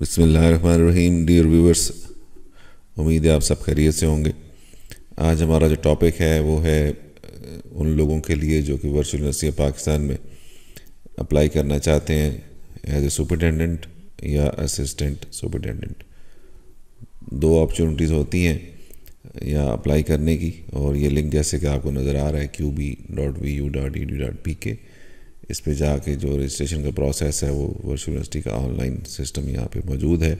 बसमीम dear viewers उम्मीद है आप सब खैरियत से होंगे। आज हमारा जो टॉपिक है, वो है उन लोगों के लिए जो कि वर्चुअल यूनिवर्सिटी पाकिस्तान में अप्लाई करना चाहते हैं एज ए सुपरिटेंडेंट या असिस्टेंट सुपरिटेंडेंट दो अपॉर्चुनिटीज़ होती हैं, या अप्लाई करने की, और ये लिंक जैसे कि आपको नज़र आ रहा है Q B dot V U dot E D dot P K इस पर जाके जो रजिस्ट्रेशन का प्रोसेस है, वो वर्चुअल यूनिवर्सिटी का ऑनलाइन सिस्टम यहाँ पे मौजूद है।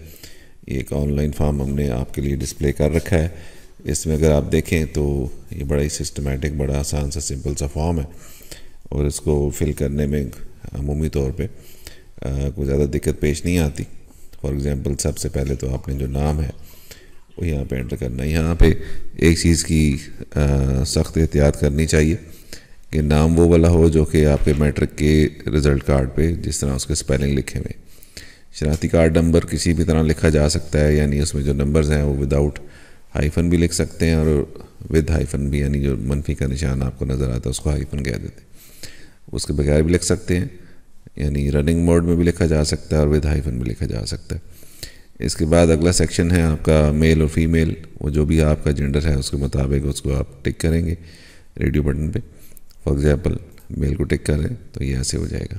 एक ऑनलाइन फॉर्म हमने आपके लिए डिस्प्ले कर रखा है। इसमें अगर आप देखें तो ये बड़ा ही सिस्टमेटिक बड़ा आसान सा सिंपल सा फॉर्म है और इसको फिल करने में अमूमी तौर पे कोई ज़्यादा दिक्कत पेश नहीं आती। फॉर एग्ज़ाम्पल सबसे पहले तो आपने जो नाम है, वो यहाँ पे एंटर करना है। यहाँ पे एक चीज़ की सख्त एहतियात करनी चाहिए। कि नाम वो वाला हो जो कि आपके मैट्रिक के रिज़ल्ट कार्ड पे जिस तरह उसके स्पेलिंग लिखे हुए। शनाती कार्ड नंबर किसी भी तरह लिखा जा सकता है, यानी उसमें जो नंबर्स हैं वो विदाउट हाइफन भी लिख सकते हैं और विद हाइफन भी, यानी जो मनफी का निशान आपको नज़र आता है, उसको हाइफन कह देते हैं। उसके बगैर भी लिख सकते हैं, यानी रनिंग मोड में भी लिखा जा सकता है और विद हाइफन भी लिखा जा सकता है। इसके बाद अगला सेक्शन है आपका मेल और फीमेल वो जो भी आपका जेंडर है उसके मुताबिक उसको आप टिक करेंगे रेडियो बटन पे। फॉर एग्ज़ाम्पल मेल को टिक करें तो ये ऐसे हो जाएगा।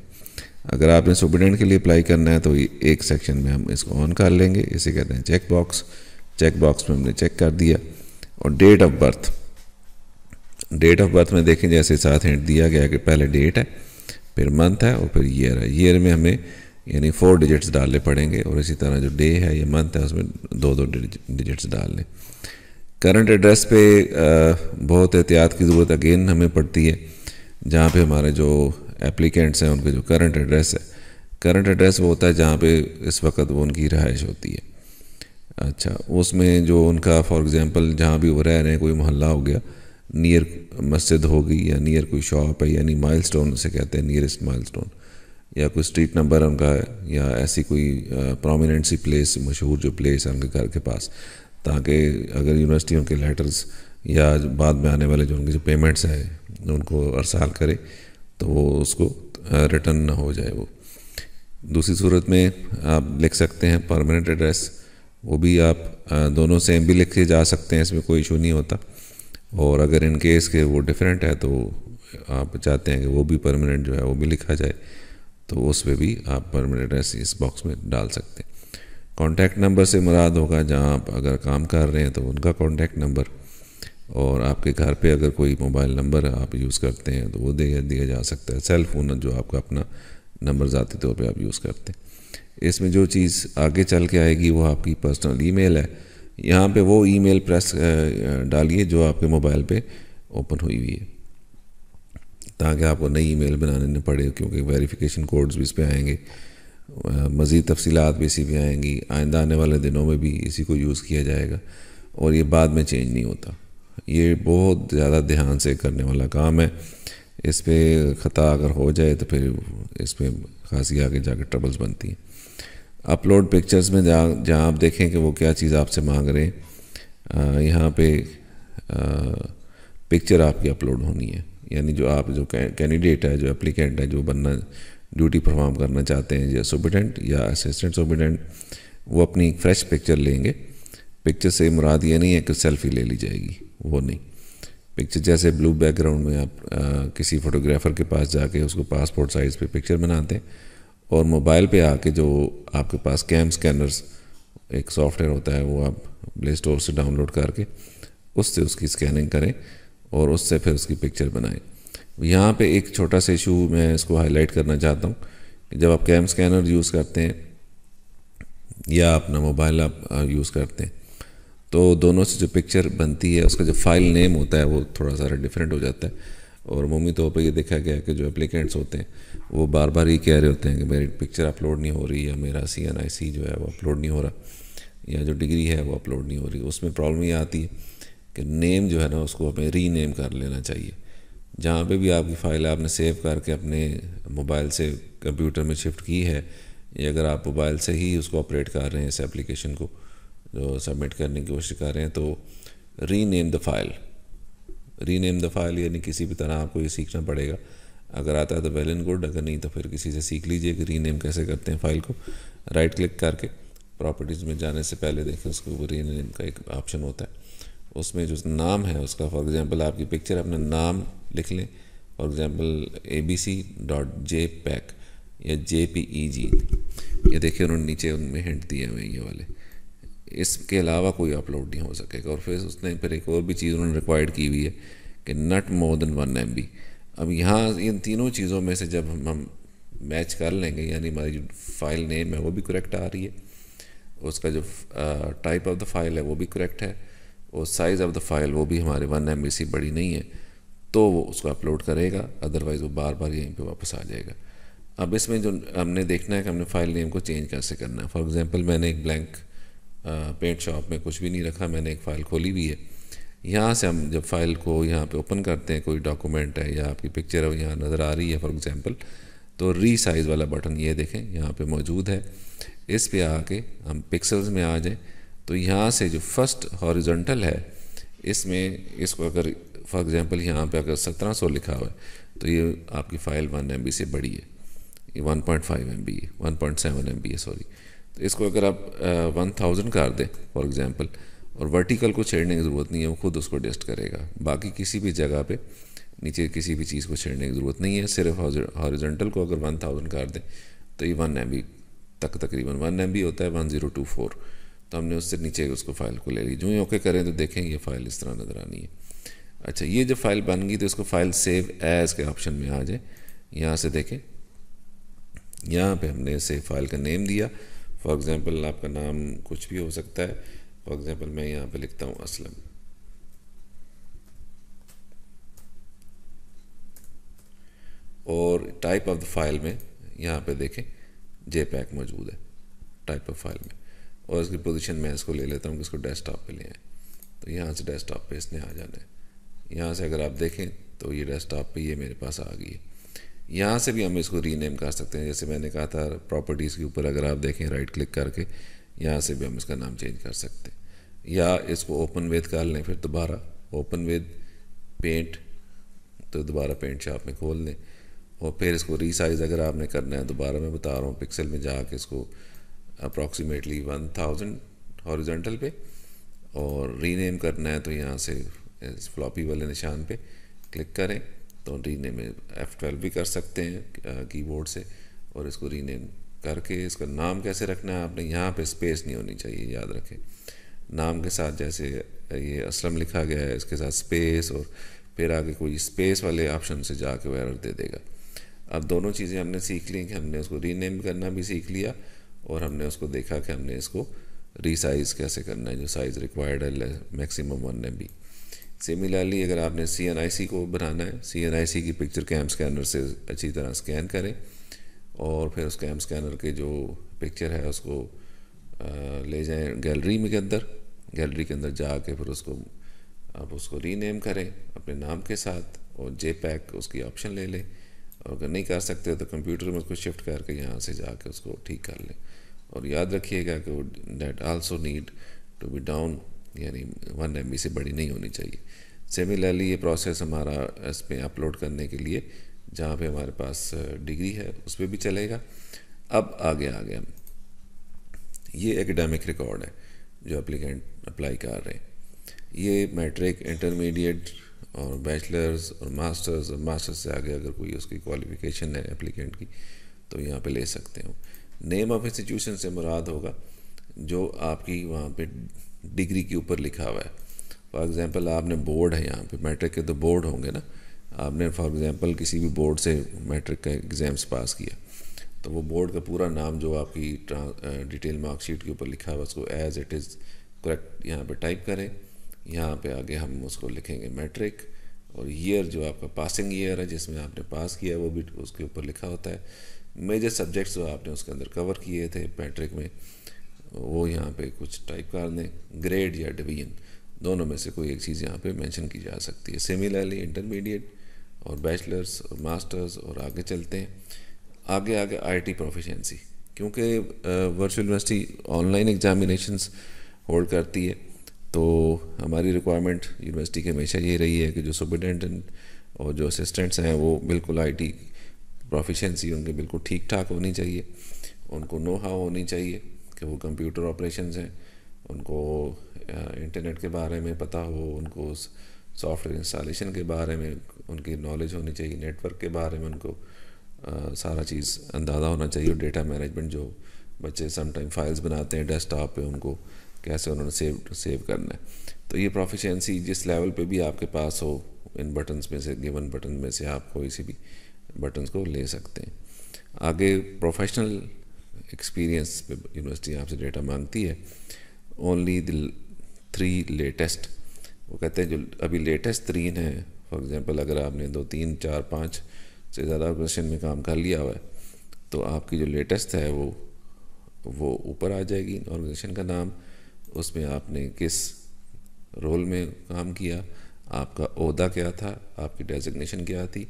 अगर आपने सुपरडेंट के लिए अप्लाई करना है तो एक सेक्शन में हम इसको ऑन कर लेंगे। इसे कहते हैं चेक बॉक्स चेक बॉक्स में हमने चेक कर दिया। और date of birth date of birth में देखें, जैसे साथ हिंट दिया गया कि पहले डेट है, फिर मंथ है और फिर ईयर है। ईयर में हमें, यानी फोर डिजिट्स डालने पड़ेंगे और इसी तरह जो डे है या मंथ है, उसमें दो दो डिजिट्स लें करंट एड्रेस पे बहुत एहतियात की ज़रूरत अगेन हमें पड़ती है। जहाँ पे हमारे जो एप्लीकेंट्स हैं, उनके जो करंट एड्रेस है। करंट एड्रेस वो होता है जहाँ पे इस वक्त वो उनकी रहाइश होती है। अच्छा उसमें जो उनका फॉर एग्ज़ाम्पल जहाँ भी वो रह रहे हैं, कोई मोहल्ला हो गया नियर मस्जिद होगी या नियर कोई शॉप है, यानी माइल स्टोन उसे कहते हैं नियरेस्ट माइल स्टोन या कोई स्ट्रीट नंबर उनका है, या ऐसी कोई प्रोमिनेंट सी प्लेस मशहूर जो प्लेस है उनके घर के पास, ताकि अगर यूनिवर्सिटियों के लेटर्स या बाद में आने वाले जो उनके जो पेमेंट्स हैं, उनको अरसाल करे तो वो उसको रिटर्न ना हो जाए वो। दूसरी सूरत में आप लिख सकते हैं परमानेंट एड्रेस वो भी आप दोनों सेम भी लिखे जा सकते हैं, इसमें कोई इशू नहीं होता। और अगर इन केस के वो डिफरेंट है तो आप चाहते हैं कि वो भी परमानेंट जो है, वो भी लिखा जाए तो उस पर भी आप परमानेंट एड्रेस इस बॉक्स में डाल सकते हैं। कॉन्टैक्ट नंबर से मुराद होगा, जहाँ आप अगर काम कर रहे हैं तो उनका कॉन्टैक्ट नंबर और आपके घर पे अगर कोई मोबाइल नंबर आप यूज़ करते हैं तो वो दे, दिया जा सकता है। सेल फ़ोन जो आपका अपना नंबर ज़ाती तौर पे आप यूज़ करते हैं। इसमें जो चीज़ आगे चल के आएगी, वो आपकी पर्सनल ईमेल है। यहाँ पे वो ईमेल प्रेस डालिए जो आपके मोबाइल पे ओपन हुई हुई है। ताकि आपको नई ईमेल बनाने न पड़े, क्योंकि वेरिफिकेशन कोड्स भी इस पर आएँगे। मज़ीद तफसीलात भी इसी पर आएँगी। आइंदा आने वाले दिनों में भी इसी को यूज़ किया जाएगा। और ये बाद में चेंज नहीं होता। ये बहुत ज़्यादा ध्यान से करने वाला काम है। इस पर ख़ता अगर हो जाए तो फिर इस पर खासी आगे जाकर ट्रबल्स बनती हैं। अपलोड पिक्चर्स में जहाँ जहाँ आप देखें कि वो क्या चीज़ आपसे मांग रहे हैं यहाँ पे पिक्चर आपकी अपलोड होनी है। यानी जो आप जो कैंडिडेट है, जो एप्लीकेंट है, जो बनना ड्यूटी परफॉर्म करना चाहते हैं, या सुपरटेंट या असिस्टेंट सुपरटेंट वो अपनी फ्रेश पिक्चर लेंगे। पिक्चर से मुराद ये नहीं है कि सेल्फी ले ली जाएगी वो नहीं। पिक्चर जैसे ब्लू बैकग्राउंड में आप आ, किसी फोटोग्राफर के पास जाके उसको पासपोर्ट साइज़ पे पिक्चर बनाते हैं और मोबाइल पे आके जो आपके पास कैम स्कैनर्स एक सॉफ्टवेयर होता है वो आप प्ले स्टोर से डाउनलोड करके उससे उसकी स्कैनिंग करें और उससे फिर उसकी पिक्चर बनाएँ। यहाँ पे एक छोटा सा इशू मैं इसको हाईलाइट करना चाहता हूँ जब आप कैम स्कैनर यूज़ करते हैं या अपना मोबाइल आप यूज़ करते हैं तो दोनों से जो पिक्चर बनती है, उसका जो फ़ाइल नेम होता है, वो थोड़ा सा डिफरेंट हो जाता है। और मम्मी तौर पर ये देखा गया कि जो एप्लीकेंट्स होते हैं, वो बार बार ये कह रहे होते हैं कि मेरी पिक्चर अपलोड नहीं हो रही, या मेरा सी एन आई सी जो है वो अपलोड नहीं हो रहा, या जो डिग्री है वो अपलोड नहीं हो रही। उसमें प्रॉब्लम ये आती है कि नेम जो है ना, उसको हमें री नेम कर लेना चाहिए। जहाँ पे भी आपकी फ़ाइल आपने सेव करके अपने मोबाइल से कंप्यूटर में शिफ्ट की है, या अगर आप मोबाइल से ही उसको ऑपरेट कर रहे हैं, इस एप्लीकेशन को जो सबमिट करने की कोशिश कर रहे हैं तो rename the file rename the file यानी किसी भी तरह आपको ये सीखना पड़ेगा। अगर आता है तो वेल एंड गुड अगर नहीं तो फिर किसी से सीख लीजिए कि री नेम कैसे करते हैं फ़ाइल को। राइट क्लिक करके प्रॉपर्टीज़ में जाने से पहले देखें उसको, वो रीनेम का एक ऑप्शन होता है। उसमें जो नाम है उसका फॉर एग्ज़ाम्पल आपकी पिक्चर अपना नाम लिख लें। For example A B C dot JPEG या जे पी ई जी ये देखिए उन्होंने नीचे उनमें हिंट दिए हुए ये वाले। इसके अलावा कोई अपलोड नहीं हो सकेगा। और फिर उसने फिर एक और भी चीज़ उन्होंने रिक्वायर्ड की हुई है कि not more than one M B अब यहाँ इन तीनों चीज़ों में से जब हम हम मैच कर लेंगे, यानी हमारी जो फ़ाइल नेम है वो भी करेक्ट आ रही है। उसका जो टाइप ऑफ़ द फ़ाइल है वो भी करेक्ट है। और साइज़ ऑफ़ द फ़ाइल वो भी हमारे वन एम सी बड़ी नहीं है। तो वो उसको अपलोड करेगा अदरवाइज़ वो बार बार यहीं पे वापस आ जाएगा। अब इसमें जो हमने देखना है कि हमने फ़ाइल नेम को चेंज कैसे करना है। फॉर एग्ज़ाम्पल मैंने एक ब्लैंक पेंट शॉप में कुछ भी नहीं रखा, मैंने एक फ़ाइल खोली हुई है। यहाँ से हम जब फ़ाइल को यहाँ पे ओपन करते हैं, कोई डॉक्यूमेंट है या आपकी पिक्चर है, यहाँ नज़र आ रही है फॉर एग्ज़ाम्पल तो री साइज़ वाला बटन ये देखें, यहाँ पे मौजूद है। इस पे आके हम पिक्सल्स में आ जाएँ। तो यहाँ से जो फ़र्स्ट हॉरिजॉन्टल है, इसमें इसको अगर फॉर एग्ज़ाम्पल यहाँ पे अगर सत्रह सौ लिखा हुआ है तो ये आपकी फ़ाइल वन एम से बड़ी है। ये one point five M B है one point seven M B है सॉरी तो इसको अगर आप वन थाउज़ेंड कर दें फॉर एग्ज़ाम्पल और वर्टिकल को छेड़ने की ज़रूरत नहीं है, वो खुद उसको एडजस्ट करेगा। बाकी किसी भी जगह पे, नीचे किसी भी चीज़ को छेड़ने की ज़रूरत नहीं है, सिर्फ़ हॉरिजेंटल को अगर वन थाउज़ेंड कर दें तो ये वन एम तक तकरीबन वन एम होता है वन ज़ीरो टू फोर तो हमने उससे नीचे उसको फ़ाइल को ले ली। जो ही ओके करें तो देखें, ये फ़ाइल इस तरह नज़र आनी है। अच्छा ये जब फ़ाइल बन गई तो इसको फ़ाइल सेव एज़ के ऑप्शन में आ जाए। यहाँ से देखें, यहाँ पे हमने सेव फ़ाइल का नेम दिया। फॉर एग्ज़ाम्पल आपका नाम कुछ भी हो सकता है। फॉर एग्ज़ाम्पल मैं यहाँ पे लिखता हूँ असलम। और टाइप ऑफ़ द फ़ाइल में, यहाँ पे देखें जे पैक मौजूद है टाइप ऑफ़ फ़ाइल में। और इसकी पोजीशन मैं इसको ले लेता हूँ कि इसको डेस्कटॉप पे ले आए। तो यहाँ से डेस्कटॉप पे इसने आ जाना है। यहाँ से अगर आप देखें तो ये डेस्कटॉप पे ये मेरे पास आ गई है। यहाँ से भी हम इसको रीनेम कर सकते हैं। जैसे मैंने कहा था प्रॉपर्टीज़ के ऊपर अगर आप देखें राइट क्लिक करके, यहाँ से भी हम इसका नाम चेंज कर सकते हैं। या इसको ओपन विद कर लें, फिर दोबारा ओपन विद पेंट तो दोबारा पेंट शॉप में खोल लें। और फिर इसको रीसाइज अगर आपने करना है, दोबारा मैं बता रहा हूँ पिक्सल में जाके इसको अप्रॉक्सीमेटली वन थाउज़ेंड हॉरिजेंटल पे और रीनेम करना है तो यहाँ से फ्लॉपी वाले निशान पे क्लिक करें। तो रीनेम एफ़ ट्वेल्व भी कर सकते हैं कीबोर्ड से, और इसको रीनेम करके इसका नाम कैसे रखना है आपने यहाँ पे स्पेस नहीं होनी चाहिए, याद रखें। नाम के साथ जैसे ये असलम लिखा गया है, इसके साथ स्पेस और फिर आगे कोई स्पेस वाले ऑप्शन से जाके वो एरर दे देगा। अब दोनों चीज़ें हमने सीख ली कि हमने उसको रीनेम करना भी सीख लिया, और हमने उसको देखा कि हमने इसको रीसाइज़ कैसे करना है, जो साइज़ रिक्वायर्ड है maximum one M B similarly अगर आपने सी एन आई सी को बनाना है सी एन आई सी की पिक्चर कैम स्कैनर से अच्छी तरह स्कैन करें और फिर उस कैम स्कैनर के जो पिक्चर है उसको ले जाएँ गैलरी में के अंदर। गैलरी के अंदर जाके फिर उसको, आप उसको रीनेम करें अपने नाम के साथ और जे पैक उसकी ऑप्शन ले लें। और अगर नहीं कर सकते तो कंप्यूटर में उसको शिफ्ट करके यहाँ से जाके उसको ठीक कर लें। और याद रखिएगा कि वो date also need to be down यानी वन एम से बड़ी नहीं होनी चाहिए। सिमिलरली ये प्रोसेस हमारा इस पर अपलोड करने के लिए, जहाँ पे हमारे पास डिग्री है, उस पर भी चलेगा। अब आगे आ गया ये एकेडमिक रिकॉर्ड है, जो अप्लीकेंट अप्लाई कर रहे हैं। ये मैट्रिक इंटरमीडिएट और बैचलर्स और मास्टर्स और मास्टर्स से आगे अगर कोई उसकी क्वालिफिकेशन है एप्लीकेंट की तो यहाँ पे ले सकते हो। नेम ऑफ़ इंस्टीट्यूशन से मुराद होगा, जो आपकी वहाँ पे डिग्री के ऊपर लिखा हुआ है। फॉर एग्ज़ाम्पल आपने बोर्ड है यहाँ पे मैट्रिक के तो बोर्ड होंगे ना। आपने फॉर एग्ज़ाम्पल किसी भी बोर्ड से मैट्रिक का एग्ज़ाम्स पास किया। तो वो बोर्ड का पूरा नाम जो आपकी डिटेल मार्कशीट के ऊपर लिखा हुआ उसको एज़ इट इज़ करेक्ट यहाँ पे टाइप करें। यहाँ पे आगे हम उसको लिखेंगे मैट्रिक और ईयर जो आपका पासिंग ईयर है, जिसमें आपने पास किया है वो भी उसके ऊपर लिखा होता है। मेजर सब्जेक्ट्स जो आपने उसके अंदर कवर किए थे मैट्रिक में वो यहाँ पे कुछ टाइप कर दें ग्रेड या डिवीज़न दोनों में से कोई एक चीज़ यहाँ पे मेंशन की जा सकती है। सिमिलरली इंटरमीडिएट और बैचलर्स और मास्टर्स और आगे चलते हैं। आगे आगे आईटी प्रोफिशेंसी क्योंकि virtual university online examinations hold करती है तो हमारी रिक्वायरमेंट यूनिवर्सिटी की हमेशा ये रही है कि जो सुपरिटेंडेंट और जो असिस्टेंट्स हैं, वो बिल्कुल आईटी प्रोफिशेंसी उनके बिल्कुल ठीक ठाक होनी चाहिए, उनको नो हाउ होनी चाहिए। कि वो कंप्यूटर ऑपरेशंस हैं उनको इंटरनेट के बारे में पता हो उनको सॉफ्टवेयर इंस्टॉलेशन के बारे में उनकी नॉलेज होनी चाहिए नेटवर्क के बारे में उनको आ, सारा चीज़ अंदाज़ा होना चाहिए डेटा मैनेजमेंट जो बच्चे समटाइम फाइल्स बनाते हैं डेस्कटॉप पे उनको कैसे उन्होंने सेव सेव करना है। तो ये प्रोफिशेंसी जिस लेवल पे भी आपके पास हो इन बटन्स में से गिवन बटन में से आप कोई सी भी बटन्स को ले सकते हैं। आगे प्रोफेशनल एक्सपीरियंस पे यूनिवर्सिटी आपसे डेटा मांगती है ओनली द थ्री लेटेस्ट वो कहते हैं जो अभी लेटेस्ट तीन है फॉर एग्ज़ाम्पल अगर आपने दो, तीन, चार, पाँच से ज़्यादा ऑर्गेनाइजेशन में काम कर लिया हुआ है तो आपकी जो लेटेस्ट है वो वो ऊपर आ जाएगी ऑर्गेनाइजेशन का नाम। उसमें आपने किस रोल में काम किया, आपका अहदा क्या था, आपकी डेजिग्नेशन क्या थी,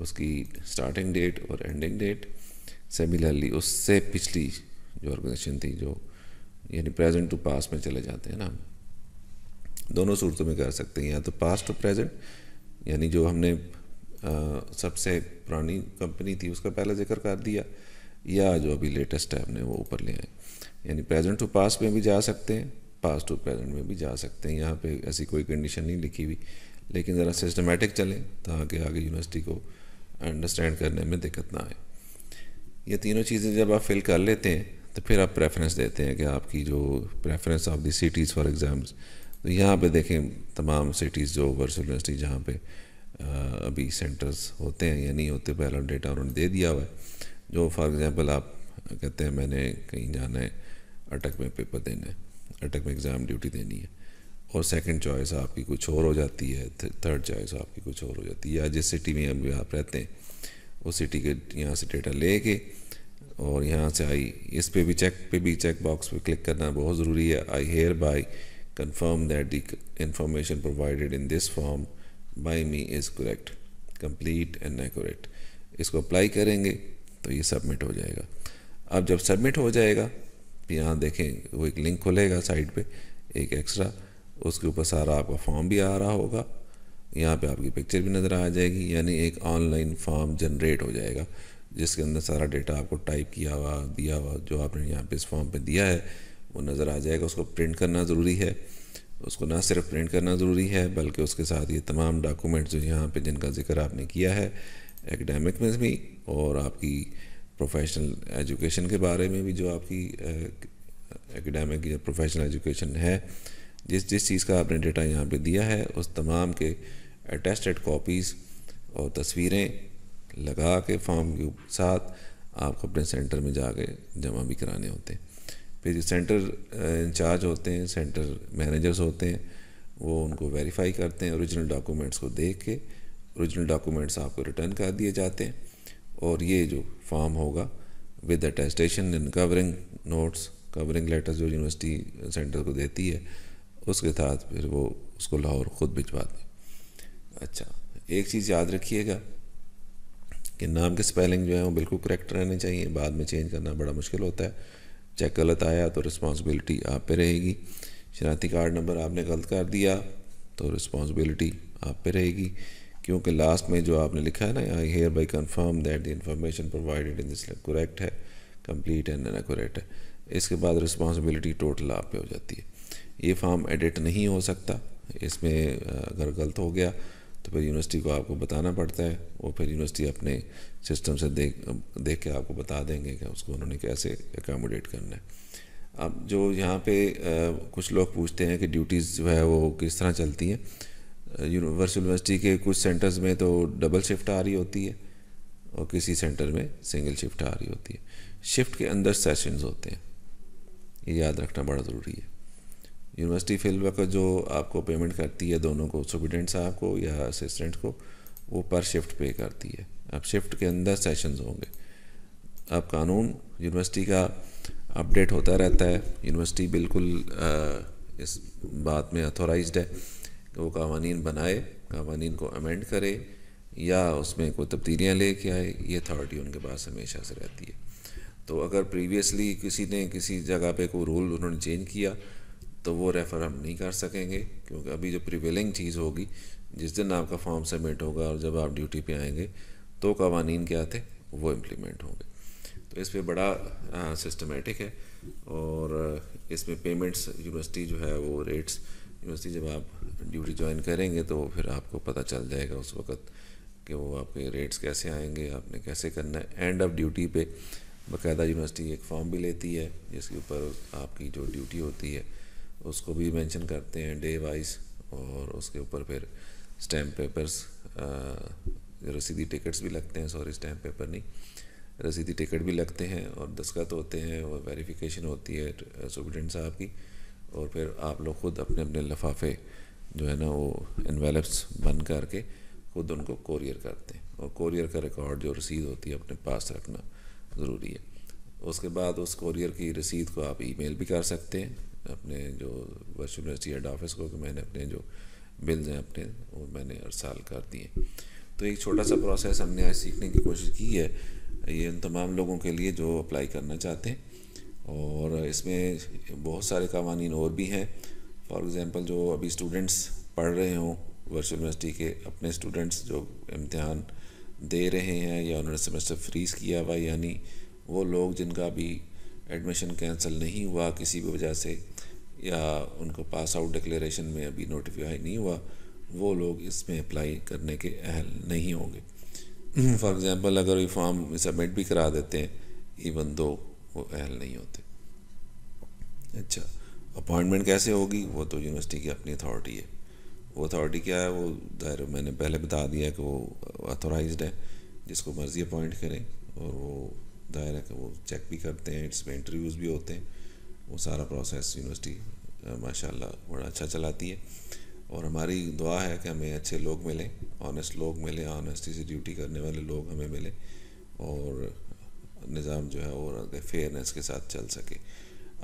उसकी स्टार्टिंग डेट और एंडिंग डेट सिमिलरली उससे पिछली जो ऑर्गेनाइजेशन थी जो यानी प्रेजेंट टू पास में चले जाते हैं ना दोनों सूरतों में कर सकते हैं। या तो पास्ट टू प्रेजेंट यानी जो हमने आ, सबसे पुरानी कंपनी थी उसका पहला ज़िक्र कर दिया या जो अभी लेटेस्ट है हमने वो ऊपर ले आए। यानी प्रेजेंट टू पास्ट में भी जा सकते हैं पास्ट टू प्रेजेंट में भी जा सकते हैं। यहाँ पे ऐसी कोई कंडीशन नहीं लिखी हुई लेकिन ज़रा सिस्टमेटिक चलें ताकि आगे यूनिवर्सिटी को अंडरस्टैंड करने में दिक्कत ना आए। ये तीनों चीज़ें जब आप फिल कर लेते हैं तो फिर आप प्रेफरेंस देते हैं कि आपकी जो preference of the cities for exams तो यहाँ पे देखें तमाम सिटीज़ जो वर्चुअल यूनिवर्सिटी जहाँ पे अभी सेंटर्स होते हैं या नहीं होते, पहला डेटा उन्होंने दे दिया हुआ है। जो फॉर एग्ज़ाम्पल आप कहते हैं मैंने कहीं जाना है, अटक में पेपर देना है, अटक में एग्ज़ाम ड्यूटी देनी है, और सेकंड चॉइस आपकी कुछ और हो जाती है थर्ड चॉइस आपकी कुछ और हो जाती है, या जिस सिटी में अभी आप रहते हैं उस के, यहाँ से डेटा ले के और यहाँ से आई। इस पे भी चेक पे भी चेक बॉक्स पे क्लिक करना बहुत ज़रूरी है। I hereby confirm that the information provided in this form by me is correct, complete and accurate. इसको अप्लाई करेंगे तो ये सबमिट हो जाएगा। अब जब सबमिट हो जाएगा यहाँ देखें, वो एक लिंक खुलेगा साइट पे, एक एक्स्ट्रा उसके ऊपर सारा आपका फॉर्म भी आ रहा होगा। यहाँ पे आपकी पिक्चर भी नज़र आ जाएगी, यानी एक ऑनलाइन फॉर्म जनरेट हो जाएगा, जिसके अंदर सारा डेटा आपको टाइप किया हुआ, दिया हुआ, जो आपने यहाँ पे इस फॉर्म पे दिया है, वो नज़र आ जाएगा। उसको प्रिंट करना ज़रूरी है। उसको ना सिर्फ़ प्रिंट करना ज़रूरी है, बल्कि उसके साथ ये तमाम डॉक्यूमेंट जो यहाँ पे जिनका ज़िक्र आपने किया है एकेडमिक में भी और आपकी प्रोफेशनल एजुकेशन के बारे में भी जो आपकी एकेडमिक या प्रोफेशनल एजुकेशन है जिस जिस चीज़ का आपने डेटा यहाँ पे दिया है, उस तमाम के अटेस्टेड कॉपीज़ और तस्वीरें लगा के फॉर्म के साथ आपको अपने सेंटर में जाके जमा भी कराने होते हैं। फिर जो सेंटर इंचार्ज होते हैं सेंटर मैनेजर्स होते हैं, वो उनको वेरीफाई करते हैं ओरिजिनल डॉक्यूमेंट्स को देख के ओरिजिनल डॉक्यूमेंट्स आपको रिटर्न कर दिए जाते हैं। और ये जो फॉर्म होगा with attestation in covering notes covering letters जो यूनिवर्सिटी सेंटर को देती है उसके साथ फिर वो उसको लाहौर ख़ुद भिजवा दें। अच्छा एक चीज़ याद रखिएगा कि नाम के स्पेलिंग जो है वो बिल्कुल करेक्ट रहने चाहिए, बाद में चेंज करना बड़ा मुश्किल होता है। चेक गलत आया तो रिस्पॉन्सिबिलिटी आप पे रहेगी। शनाती कार्ड नंबर आपने गलत कर दिया तो रिस्पॉन्सिबिलिटी आप पे रहेगी। क्योंकि लास्ट में जो आपने लिखा है ना I hereby confirm that the information provided in this correct है कंप्लीट एंड अनकरेक्ट है। इसके बाद रिस्पॉन्सिबिलिटी टोटल आप पे हो जाती है। ये फॉर्म एडिट नहीं हो सकता। इसमें अगर गलत हो गया तो फिर यूनिवर्सिटी को आपको बताना पड़ता है। वो फिर यूनिवर्सिटी अपने सिस्टम से देख देख के आपको बता देंगे कि उसको उन्होंने कैसे अकोमोडेट करना है। अब जो यहाँ पे आ, कुछ लोग पूछते हैं कि ड्यूटीज़ जो है वो किस तरह चलती हैं। यूनिवर्सल यूनिवर्सिटी के कुछ सेंटर्स में तो डबल शिफ्ट आ रही होती है और किसी सेंटर में सिंगल शिफ्ट आ रही होती है। शिफ्ट के अंदर सेशंस होते हैं। ये याद रखना बड़ा ज़रूरी है। यूनिवर्सिटी फिल वक्त जो आपको पेमेंट करती है दोनों को सुप्रिटेंडेंट साहब को या असिस्टेंट को वो पर शिफ्ट पे करती है। अब शिफ्ट के अंदर सेशंस होंगे। अब कानून यूनिवर्सिटी का अपडेट होता रहता है। यूनिवर्सिटी बिल्कुल आ, इस बात में अथोराइज्ड है कि वो कवानीन बनाए कवानीन को अमेंड करे या उसमें कोई तब्दीलियाँ ले के आए ये अथॉरिटी उनके पास हमेशा से रहती है। तो अगर प्रीवियसली किसी ने किसी जगह पे कोई रूल उन्होंने चेंज किया तो वो रेफ़र हम नहीं कर सकेंगे, क्योंकि अभी जो प्रिवेलिंग चीज़ होगी, जिस दिन आपका फॉर्म सबमिट होगा और जब आप ड्यूटी पे आएँगे तो कवानीन क्या थे वो इम्प्लीमेंट होंगे। तो इस पर बड़ा सिस्टमेटिक है और इसमें पेमेंट्स यूनिवर्सिटी जो है वो रेट्स यूनिवर्सिटी जब आप ड्यूटी ज्वाइन करेंगे तो फिर आपको पता चल जाएगा उस वक्त कि वो आपके रेट्स कैसे आएँगे, आपने कैसे करना है। एंड ऑफ़ ड्यूटी पे बाकायदा यूनिवर्सिटी एक फॉर्म भी लेती है, जिसके ऊपर आपकी जो ड्यूटी होती है उसको भी मेंशन करते हैं डे वाइज और उसके ऊपर फिर स्टैम्प पेपर्स रसीदी टिकट्स भी लगते हैं, सॉरी स्टैम्प पेपर नहीं, रसीदी टिकट भी लगते हैं और दस्खत होते हैं और वेरिफिकेशन होती है सुप्रिटेंडेंट साहब की और फिर आप लोग खुद अपने अपने लफाफे जो है ना वो इन्वेलप्स बन करके खुद उनको कोरियर करते हैं और कोरियर का रिकॉर्ड जो रसीद होती है अपने पास रखना ज़रूरी है। उसके बाद उस कोरियर की रसीद को आप ईमेल भी कर सकते हैं। अपने जो वर्चुअल यूनिवर्सिटी हेड ऑफ़िस को कि मैंने अपने जो बिल्स हैं अपने, वो मैंने अरसाल कर दिए। तो एक छोटा सा प्रोसेस हमने आज सीखने की कोशिश की है, ये उन तमाम लोगों के लिए जो अप्लाई करना चाहते हैं। और इसमें बहुत सारे कवानीन और भी हैं। फॉर एग्ज़ाम्पल जो अभी स्टूडेंट्स पढ़ रहे हों वर्चुअल यूनिवर्सिटी के अपने स्टूडेंट्स जो इम्तहान दे रहे हैं या उन्होंने सेमेस्टर फ्रीज़ किया हुआ यानी वो लोग जिनका अभी एडमिशन कैंसिल नहीं हुआ किसी भी वजह से, या उनको पास आउट डिक्लेरेशन में अभी नोटिफाई नहीं हुआ, वो लोग इसमें अप्लाई करने के अहल नहीं होंगे। फॉर एग्ज़ाम्पल अगर ये फॉर्म सबमिट भी करा देते हैं इवन दो वो अहल नहीं होते। अच्छा अपॉइंटमेंट कैसे होगी? वो तो यूनिवर्सिटी की अपनी अथॉरिटी है। वो अथॉरिटी क्या है? वो दायर मैंने पहले बता दिया कि वो अथोराइज है, जिसको मर्ज़ी अपॉइंट करें, और वो दायरा है वो चेक भी करते हैं, इसमें इंटरव्यूज़ भी होते हैं। वो सारा प्रोसेस यूनिवर्सिटी माशाल्लाह, बड़ा अच्छा चलाती है। और हमारी दुआ है कि हमें अच्छे लोग मिलें ऑनेस्ट लोग मिलें ऑनेस्टी से ड्यूटी करने वाले लोग हमें मिलें और निज़ाम जो है और फेयरनेस के साथ चल सके।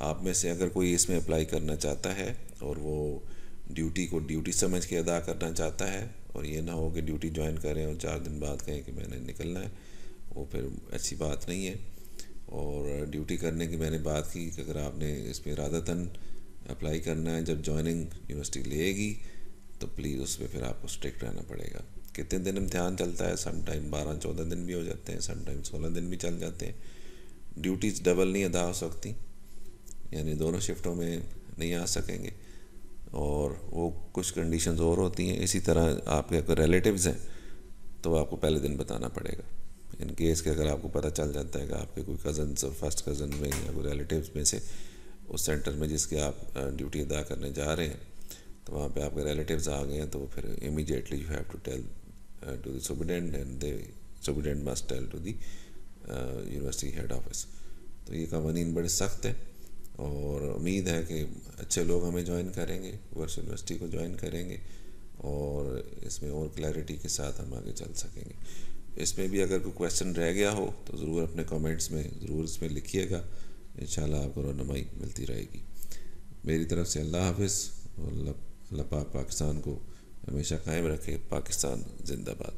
आप में से अगर कोई इसमें अप्लाई करना चाहता है और वो ड्यूटी को ड्यूटी समझ के अदा करना चाहता है और ये ना हो कि ड्यूटी ज्वाइन करें और चार दिन बाद कहें कि मैंने निकलना है वो फिर अच्छी बात नहीं है। और ड्यूटी करने की मैंने बात की कि अगर आपने इसमें इरादतन अप्लाई करना है, जब जॉइनिंग यूनिवर्सिटी लेगी तो प्लीज़ उस पर फिर आपको स्ट्रिक्ट रहना पड़ेगा। कितने दिन इम्तहान चलता है? सम टाइम बारह, चौदह दिन भी हो जाते हैं सम टाइम सोलह दिन भी चल जाते हैं। ड्यूटीज़ डबल नहीं अदा हो सकती, यानी दोनों शिफ्टों में नहीं आ सकेंगे। और वो कुछ कंडीशंस और होती हैं। इसी तरह आपके अगर रिलेटिव्स हैं तो आपको पहले दिन बताना पड़ेगा। इन केस के अगर आपको पता चल जाता है कि आपके कोई कज़न फ़र्स्ट कज़न में या कोई रिलेटिव्स में से उस सेंटर में जिसके आप ड्यूटी अदा करने जा रहे हैं तो वहाँ पे आपके रिलेटिव्स आ गए हैं तो फिर immediately you have to tell to the superintendent and the superintendent must tell to the university head office तो ये कवानीन बड़े सख्त हैं और उम्मीद है कि अच्छे लोग हमें ज्वाइन करेंगे, वर्ष यूनिवर्सिटी को ज्वाइन करेंगे और इसमें और क्लैरिटी के साथ हम आगे चल सकेंगे. इसमें भी अगर कोई क्वेश्चन रह गया हो तो ज़रूर अपने कमेंट्स में, ज़रूर इसमें लिखिएगा। इन आपको रहनमाई मिलती रहेगी। मेरी तरफ़ से अल्लाह हाफिज़ अल्लाह पाक पाकिस्तान को हमेशा कायम रखे, पाकिस्तान जिंदाबाद।